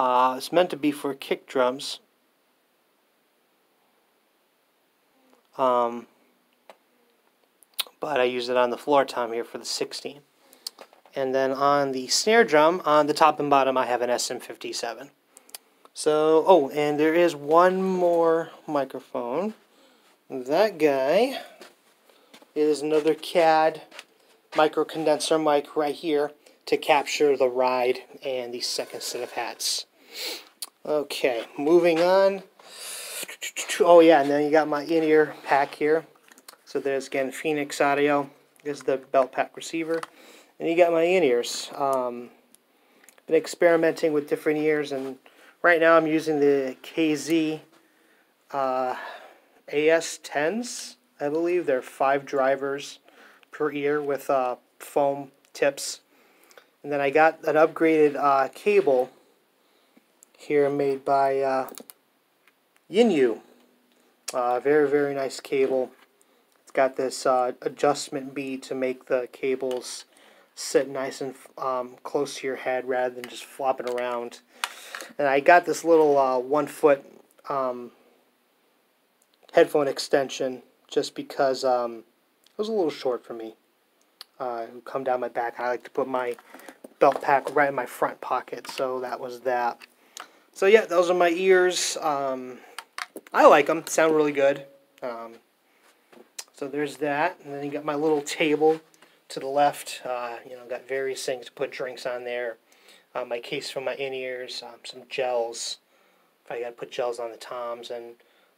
Uh, it's meant to be for kick drums. Um, but I use it on the floor tom here for the 16. And then on the snare drum, on the top and bottom, I have an SM57. So, oh, and there is one more microphone. That guy is another CAD micro condenser mic right here to capture the ride and the second set of hats. Okay, moving on. Oh yeah, and then you got my in-ear pack here. So there's again Phoenix Audio. This is the belt pack receiver. And you got my in-ears. Um, been experimenting with different ears and right now I'm using the KZ uh, AS10s, I believe. They're five drivers per ear with uh, foam tips. And then I got an upgraded uh, cable here made by uh, Yinyoo. Uh, very, very nice cable. It's got this uh, adjustment bead to make the cables sit nice and um, close to your head rather than just flopping around. And I got this little uh, one foot um, headphone extension just because um, it was a little short for me. Uh, come down my back. I like to put my belt pack right in my front pocket, so that was that. So yeah, those are my ears. Um, I like them. Sound really good. Um, so there's that, and then you got my little table to the left. Uh, you know, got various things to put drinks on there. Uh, my case for my in ears, um, some gels. I got to put gels on the toms, and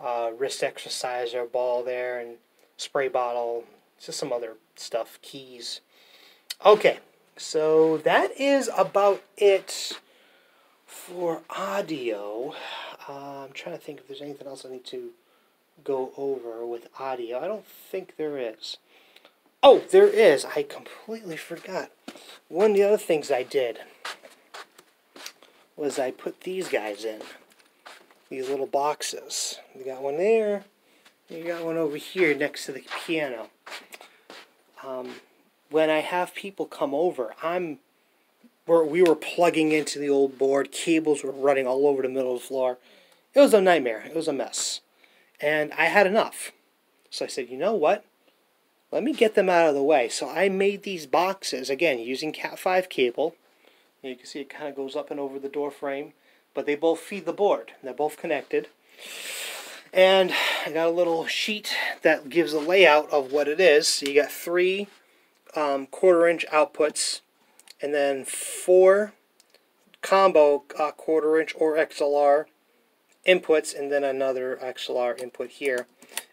uh, wrist exerciser ball there, and spray bottle. Just some other stuff, keys. Okay, so that is about it for audio. Uh, I'm trying to think if there's anything else I need to go over with audio. I don't think there is. Oh, there is. I completely forgot. One of the other things I did was I put these guys in. These little boxes. You got one there. You got one over here next to the piano. Um, when I have people come over, I'm we're, we were plugging into the old board. Cables were running all over the middle of the floor. It was a nightmare. It was a mess. And I had enough. So I said, you know what? Let me get them out of the way. So I made these boxes, again, using Cat5 cable. You can see it kind of goes up and over the door frame. But they both feed the board. They're both connected. And I got a little sheet that gives a layout of what it is. So you got three um, quarter inch outputs and then four combo uh, quarter inch or XLR inputs and then another XLR input here.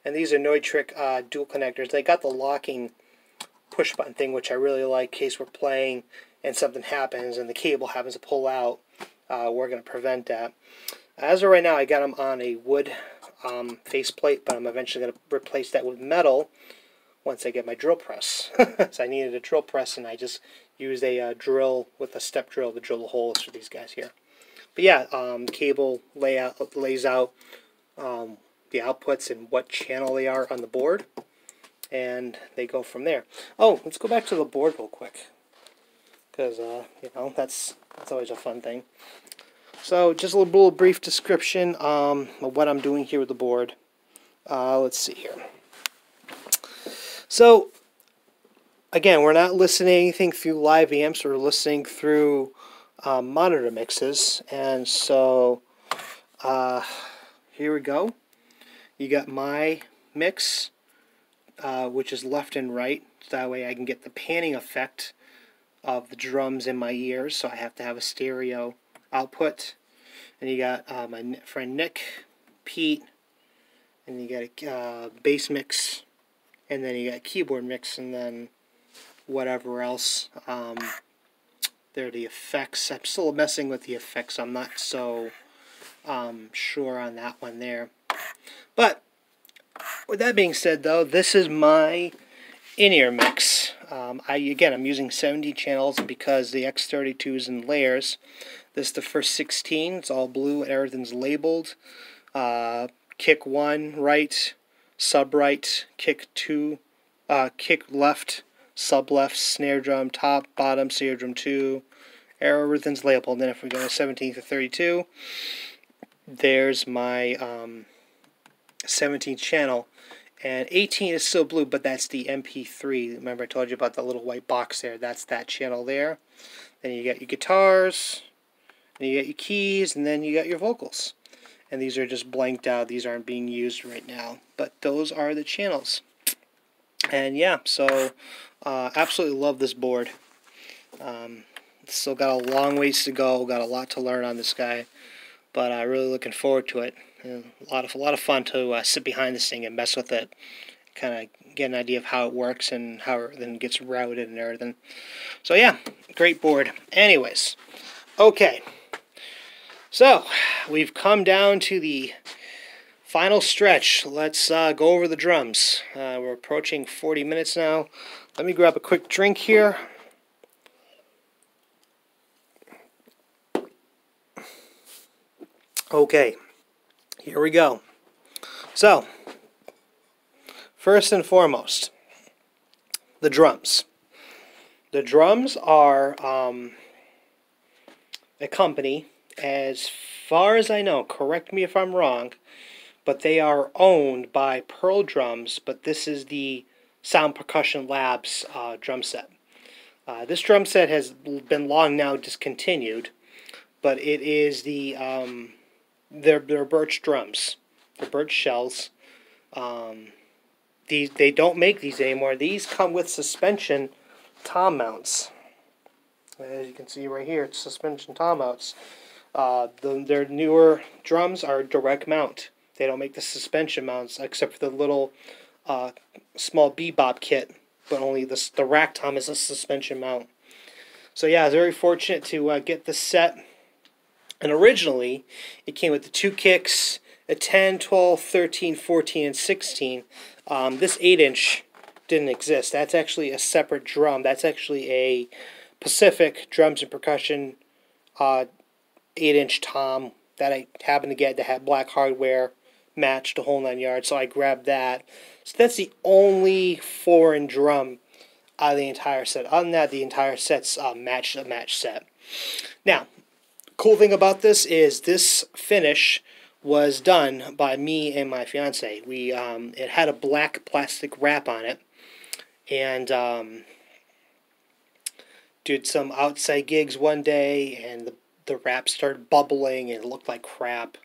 And these are Neutrik uh, dual connectors. They got the locking push button thing, which I really like in case we're playing and something happens and the cable happens to pull out. Uh, we're going to prevent that. As of right now, I got them on a wood um, faceplate, but I'm eventually going to replace that with metal once I get my drill press. so I needed a drill press, and I just used a uh, drill with a step drill to drill the holes for these guys here. But yeah, um, cable layout lays out um, the outputs and what channel they are on the board, and they go from there. Oh, let's go back to the board real quick, because uh, you know that's that's always a fun thing. So just a little, little brief description um, of what I'm doing here with the board. Uh, let's see here. So again, we're not listening anything through live amps. We're listening through um, monitor mixes. And so uh, here we go. You got my mix, uh, which is left and right. That way I can get the panning effect of the drums in my ears. So I have to have a stereo output. And you got uh, my friend Nick, Pete, and you got a uh, bass mix, and then you got keyboard mix, and then whatever else. Um, there are the effects. I'm still messing with the effects. I'm not so um, sure on that one there. But with that being said, though, this is my in-ear mix. Um, I again, I'm using 70 channels because the X32 is in layers. This is the first 16. It's all blue and everything's labeled. Uh, kick one right, sub right, kick two, uh, kick left, sub left, snare drum, top, bottom, snare drum two, Aerorhythms Leopold. Then if we go to 17 to 32, there's my um, 17 channel. And 18 is still blue, but that's the MP3. Remember I told you about the little white box there? That's that channel there. Then you got your guitars, and you got your keys, and then you got your vocals. And these are just blanked out. These aren't being used right now. But those are the channels. And yeah, so uh, absolutely love this board. Um, still got a long ways to go. Got a lot to learn on this guy, but uh, really looking forward to it. A lot of a lot of fun to uh, sit behind this thing and mess with it, kind of get an idea of how it works and how it then gets routed and everything. So yeah, great board. Anyways, okay. So we've come down to the final stretch. Let's uh, go over the drums. Uh, we're approaching 40 minutes now. Let me grab a quick drink here. Okay, here we go. So, first and foremost, the drums. The drums are um, a company, as far as I know, correct me if I'm wrong, but they are owned by Pearl Drums, but this is the Sound Percussion Labs uh, drum set. Uh, this drum set has been long now discontinued, but it is the um, they're, they're birch drums. They're birch shells. Um, these they don't make these anymore. These come with suspension tom mounts. As you can see right here, it's suspension tom mounts. Uh, the, their newer drums are direct mount. They don't make the suspension mounts except for the little uh, small bebop kit, but only the, the rack tom is a suspension mount. So yeah, I was very fortunate to uh, get the set and originally, it came with the two kicks, a 10, 12, 13, 14, and 16. Um, this 8-inch didn't exist. That's actually a separate drum. That's actually a Pacific Drums and Percussion uh, 8-inch tom that I happened to get that had black hardware, matched a whole nine yards, so I grabbed that. So that's the only foreign drum out of the entire set. Other than that, the entire set's uh, matched a match set. Now, cool thing about this is this finish was done by me and my fiance. We um, it had a black plastic wrap on it, and um, did some outside gigs one day, and the the wrap started bubbling and it looked like crap.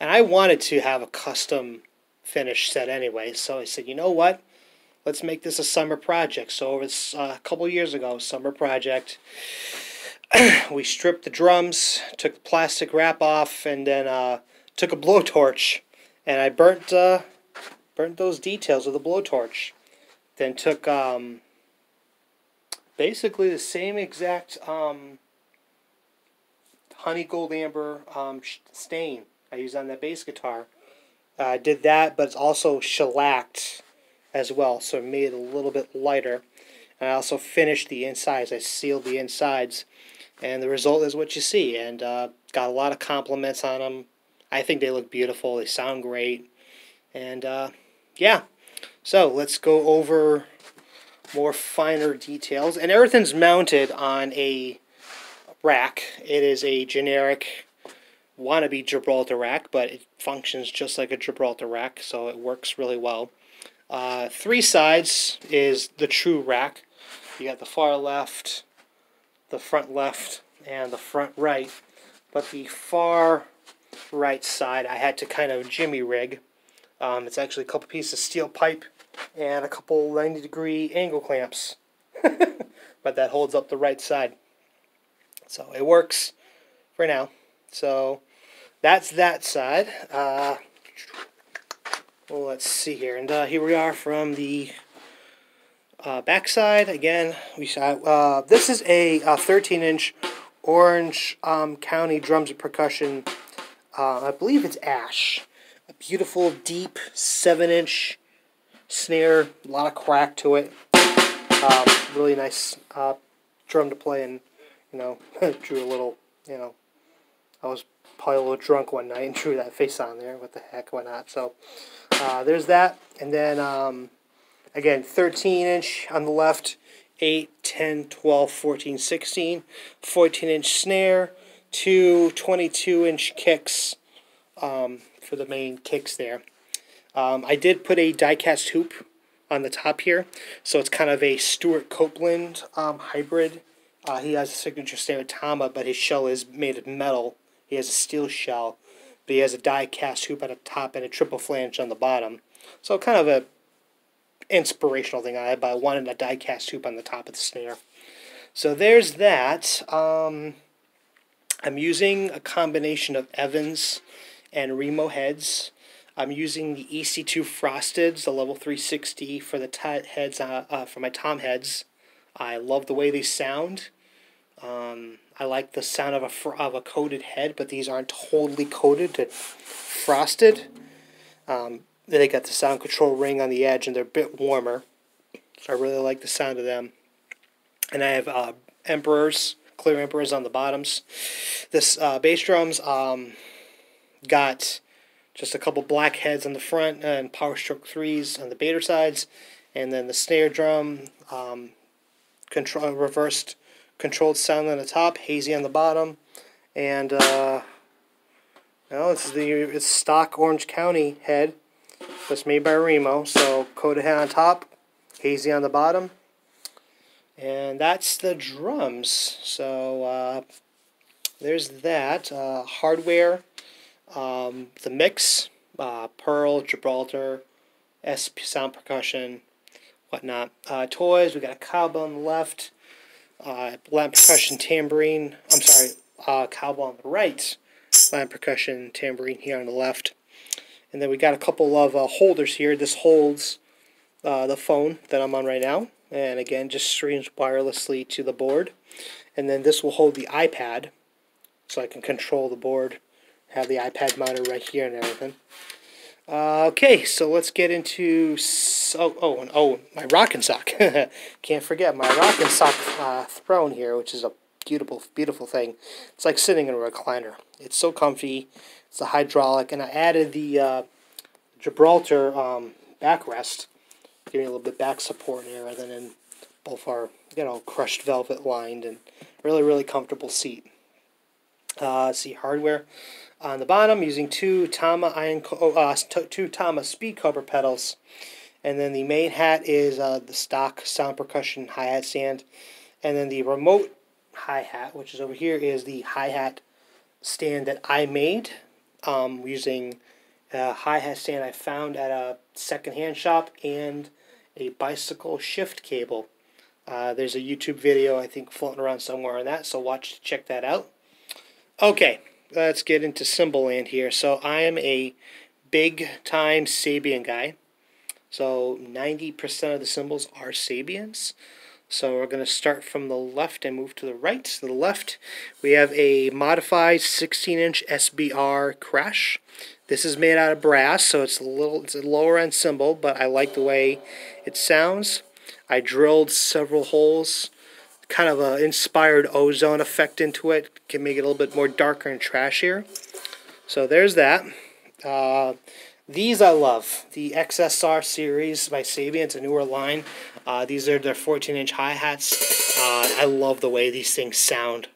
And I wanted to have a custom finish set anyway, so I said, you know what? Let's make this a summer project. So over uh, a couple years ago, summer project we stripped the drums, took the plastic wrap off, and then uh, took a blowtorch, and I burnt uh, burnt those details with a blowtorch. Then took um, basically the same exact um, honey gold amber um, stain I used on that bass guitar. Uh, I uh, did that, but it's also shellacked as well, so it made it a little bit lighter. And I also finished the insides. I sealed the insides and the result is what you see. And uh, got a lot of compliments on them. I think they look beautiful. They sound great, and uh, yeah. So let's go over more finer details. And everything's mounted on a rack. It is a generic wannabe Gibraltar rack, but it functions just like a Gibraltar rack, so it works really well. Uh, three sides is the true rack. You got the far left, the front left and the front right, but the far right side I had to kind of jimmy rig. Um, it's actually a couple pieces of steel pipe and a couple 90 degree angle clamps, but that holds up the right side. So it works for now. So that's that side. Uh, well, let's see here. And uh, here we are from the uh, backside, again, we saw, uh, this is a 13-inch Orange um, County Drums and Percussion, uh, I believe it's Ash. A beautiful, deep, 7-inch snare, a lot of crack to it. Um, really nice uh, drum to play, and, you know, drew a little, you know, I was probably a little drunk one night and drew that face on there. What the heck, why not? So, uh, there's that, and then... Um, Again, 13 inch on the left 8, 10, 12, 14, 16, 14 inch snare, two 22 inch kicks um, for the main kicks there. Um, I did put a die-cast hoop on the top here, so it's kind of a Stewart Copeland um, hybrid. Uh, he has a signature snare Tama, but his shell is made of metal. He has a steel shell, but he has a die-cast hoop at the top and a triple flange on the bottom. So kind of a inspirational thing I had, but I wanted a die-cast hoop on the top of the snare. So there's that. Um, I'm using a combination of Evans and Remo heads. I'm using the EC2 Frosteds, the level 360 for the heads uh, uh, for my tom heads. I love the way they sound. Um, I like the sound of a of a coated head, but these aren't totally coated. They're frosted. Um, they got the sound control ring on the edge, and they're a bit warmer. So I really like the sound of them. And I have uh, Emperors, clear Emperors on the bottoms. This uh, bass drums um, got just a couple black heads on the front and power stroke threes on the beta sides, and then the snare drum, um, control reversed controlled sound on the top, hazy on the bottom, and uh, well, is the it's stock Orange County head. It's made by Remo, so coated head on top, hazy on the bottom, and that's the drums. So uh, there's that uh, hardware um, the mix, uh, Pearl, Gibraltar, SP sound percussion, whatnot. Uh, toys, we got a cowbell on the left, uh, Latin percussion tambourine, I'm sorry, uh, cowbell on the right, lamp percussion tambourine here on the left. And then we got a couple of uh, holders here. This holds uh, the phone that I'm on right now. And again, just streams wirelessly to the board. And then this will hold the iPad, so I can control the board have the iPad monitor right here and everything. Uh, okay, so let's get into oh and oh my Roc-N-Soc. Can't forget my Roc-N-Soc uh, throne here, which is a beautiful beautiful thing. It's like sitting in a recliner. It's so comfy. It's a hydraulic, and I added the uh, Gibraltar um, backrest, giving a little bit back support here, rather than both are you know crushed velvet lined and really really comfortable seat. Uh, see hardware on the bottom using two Tama iron oh, uh, two Tama speed cobra pedals, and then the main hat is uh, the stock sound percussion hi hat stand, and then the remote hi hat, which is over here, is the hi hat stand that I made um, using a hi hat stand I found at a secondhand shop and a bicycle shift cable. Uh, there's a YouTube video I think floating around somewhere on that, so watch check that out. Okay, let's get into cymbal land here. So I am a big time Sabian guy. So 90% of the cymbals are Sabians. So we're going to start from the left and move to the right. To the left, we have a modified 16-inch SBR crash. This is made out of brass, so it's a little it's a lower end cymbal, but I like the way it sounds. I drilled several holes kind of an inspired ozone effect into it. Can make it a little bit more darker and trashier. So there's that. Uh, these I love. The XSR series by Sabian. It's a newer line. Uh, these are their 14-inch hi-hats. Uh, I love the way these things sound.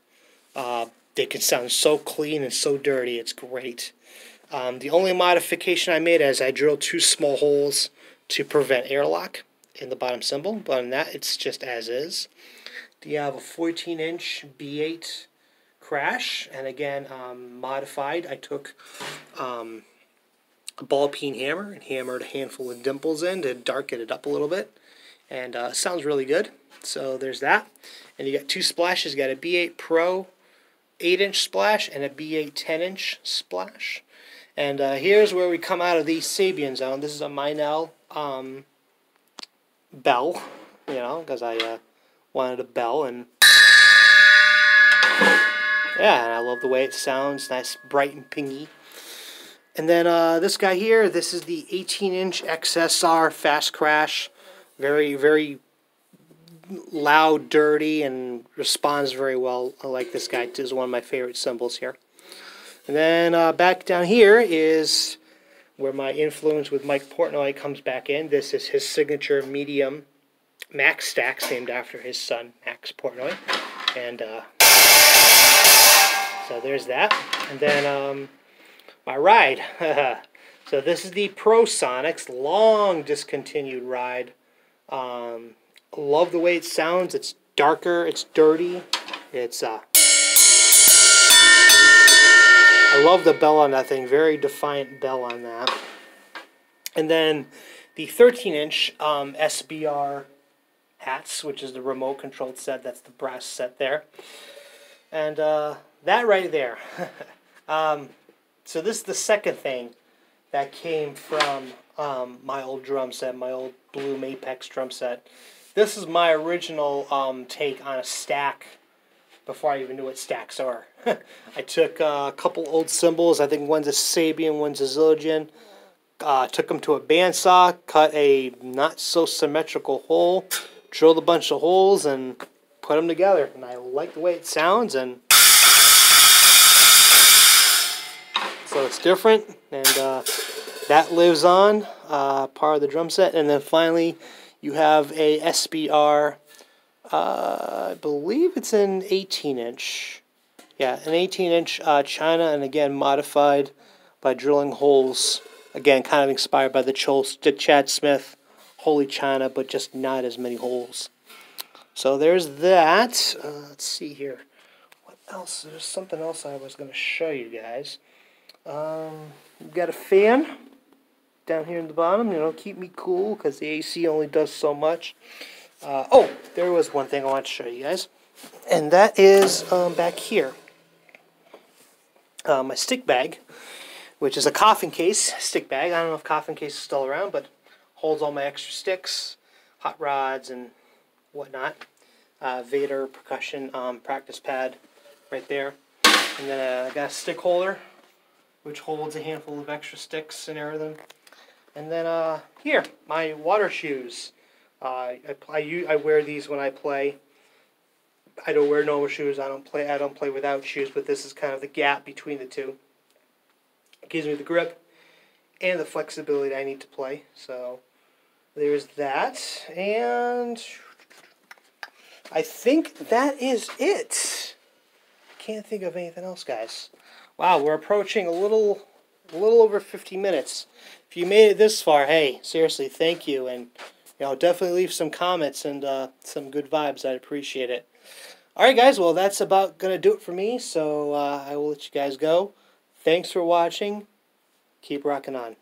Uh, they can sound so clean and so dirty. It's great. Um, the only modification I made is I drilled two small holes to prevent airlock in the bottom cymbal. But on that, it's just as is. You have a 14 inch B8 crash, and again, um, modified. I took um, a ball peen hammer and hammered a handful of dimples in to darken it up a little bit, and uh, sounds really good. So there's that. And you got two splashes. You got a B8 Pro 8 inch splash and a B8 10 inch splash. And uh, here's where we come out of the Sabian zone. This is a Meinl um, bell, you know, because I uh, wanted a bell and yeah, and I love the way it sounds, nice, bright and pingy. And then uh, this guy here, this is the 18-inch XSR Fast Crash. Very, very loud, dirty, and responds very well. I like this guy. This is one of my favorite cymbals here. And then uh, back down here is where my influence with Mike Portnoy comes back in. This is his signature medium Max Stax, named after his son Max Portnoy, and uh, so there's that. And then um, my ride. so this is the ProSonix long discontinued ride. Um, love the way it sounds. It's darker. It's dirty. It's uh, I love the bell on that thing. Very defiant bell on that. And then the 13 inch um, SBR hats, which is the remote controlled set. That's the brass set there. And uh, that right there. um, so this is the second thing that came from um, my old drum set, my old Blue Apex drum set. This is my original um, take on a stack before I even knew what stacks are. I took uh, a couple old cymbals. I think one's a Sabian, one's a Zildjian. Uh, took them to a bandsaw, cut a not so symmetrical hole, drilled a bunch of holes, and put them together. And I like the way it sounds, and so it's different, and uh, that lives on, uh, part of the drum set. And then finally, you have a SBR, uh, I believe it's an 18 inch. Yeah, an 18 inch uh, China, and again, modified by drilling holes. Again, kind of inspired by the Chad Smith Holy China, but just not as many holes. So there's that. Uh, let's see here. What else? There's something else I was going to show you guys. Um, we've got a fan down here in the bottom, you know, keep me cool because the AC only does so much. Uh, oh, there was one thing I want to show you guys, and that is um, back here. Uh, my stick bag, which is a coffin case stick bag. I don't know if coffin case is still around, but holds all my extra sticks, hot rods, and whatnot. Uh, Vater percussion um, practice pad right there. And then uh, I got a stick holder, which holds a handful of extra sticks and everything. And then uh, here, my water shoes. Uh, I, I, I wear these when I play. I don't wear normal shoes. I don't play. I don't play without shoes. But this is kind of the gap between the two. It gives me the grip and the flexibility I need to play. So there's that, and I think that is it. Can't think of anything else, guys. Wow, we're approaching a little, a little over 50 minutes. If you made it this far, hey, seriously, thank you, and you know, definitely leave some comments and uh, some good vibes. I'd appreciate it. All right, guys. Well, that's about gonna do it for me. So uh, I will let you guys go. Thanks for watching. Keep rocking on.